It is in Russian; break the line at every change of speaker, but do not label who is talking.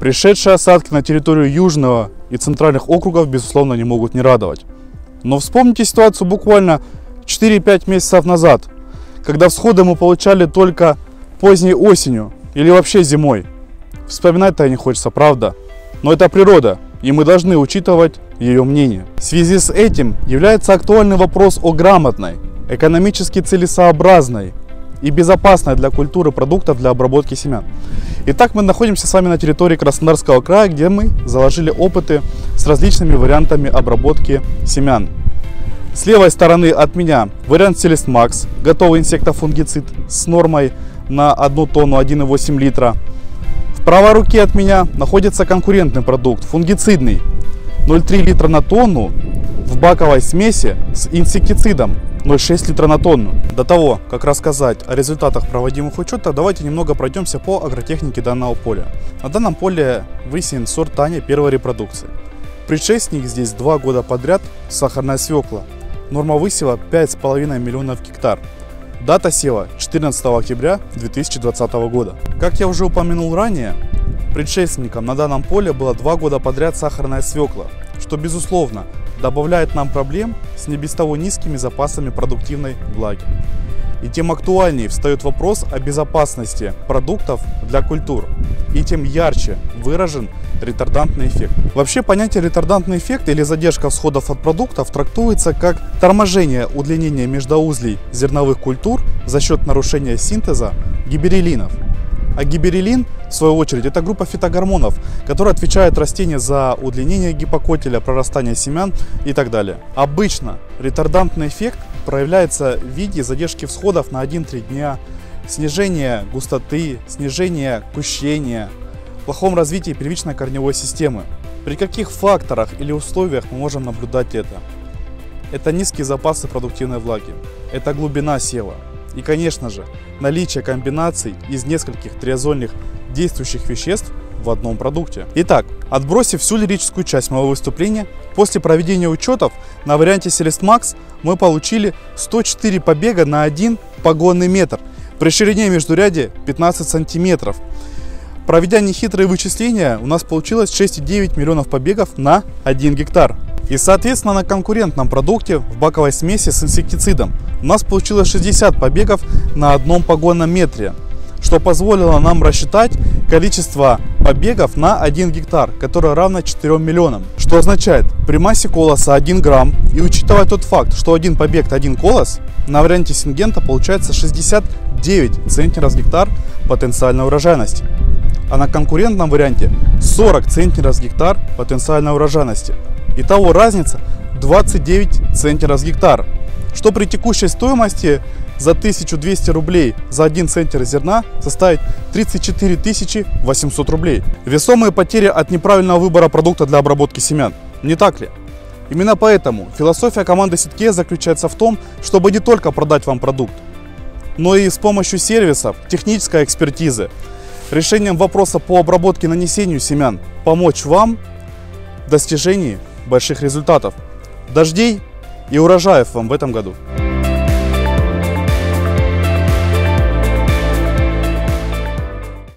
Пришедшие осадки на территорию Южного и Центральных округов, безусловно, не могут не радовать. Но вспомните ситуацию буквально 4-5 месяцев назад, когда всходы мы получали только поздней осенью или вообще зимой. Вспоминать-то не хочется, правда. Но это природа, и мы должны учитывать ее мнение. В связи с этим является актуальный вопрос о грамотной, экономически целесообразной и безопасной для культуры продуктов для обработки семян. Итак, мы находимся с вами на территории Краснодарского края, где мы заложили опыты с различными вариантами обработки семян. С левой стороны от меня вариант Celest Max, готовый инсектофунгицид с нормой на 1 тонну 1,8 литра. В правой руке от меня находится конкурентный продукт, фунгицидный, 0,3 литра на тонну в баковой смеси с инсектицидом 0,6 литра на тонну. До того, как рассказать о результатах проводимых учетов, давайте немного пройдемся по агротехнике данного поля. На данном поле высеян сорт Таня первой репродукции. Предшественник здесь два года подряд сахарная свекла. Норма высева 5,5 миллионов гектар. Дата сева 14 октября 2020 года. Как я уже упомянул ранее, предшественником на данном поле было два года подряд сахарная свекла, что безусловно добавляет нам проблем с не без того низкими запасами продуктивной влаги. И тем актуальнее встает вопрос о безопасности продуктов для культур. И тем ярче выражен ретардантный эффект. Вообще понятие ретардантный эффект или задержка всходов от продуктов трактуется как торможение удлинения междоузлей зерновых культур за счет нарушения синтеза гиберелинов. А гиберелин, в свою очередь, это группа фитогормонов, которая отвечает растению за удлинение гипокотеля, прорастание семян и так далее. Обычно ретардантный эффект проявляется в виде задержки всходов на 1-3 дня, снижения густоты, снижения кущения, плохом развитии первичной корневой системы. При каких факторах или условиях мы можем наблюдать это? Это низкие запасы продуктивной влаги, это глубина сева, и, конечно же, наличие комбинаций из нескольких триазольных действующих веществ в одном продукте. Итак, отбросив всю лирическую часть моего выступления, после проведения учетов на варианте Celest Max мы получили 104 побега на один погонный метр при ширине междурядия 15 сантиметров. Проведя нехитрые вычисления, у нас получилось 6,9 миллионов побегов на 1 гектар. И соответственно на конкурентном продукте в баковой смеси с инсектицидом у нас получилось 60 побегов на одном погонном метре, что позволило нам рассчитать количество побегов на 1 гектар, которое равно 4 миллионам. Что означает, при массе колоса 1 грамм и учитывая тот факт, что один побег один колос, на варианте сингента получается 69 центнеров с гектар потенциальной урожайности. А на конкурентном варианте 40 центнеров с гектар потенциальной урожайности. Итого разница 29 центнеров с гектар, что при текущей стоимости за 1200 рублей за 1 центнер зерна составит 34 800 рублей. Весомые потери от неправильного выбора продукта для обработки семян. Не так ли? Именно поэтому философия команды Ситке заключается в том, чтобы не только продать вам продукт, но и с помощью сервисов, технической экспертизы, решением вопроса по обработке нанесению семян помочь вам в достижении больших результатов. Дождей и урожаев вам в этом году!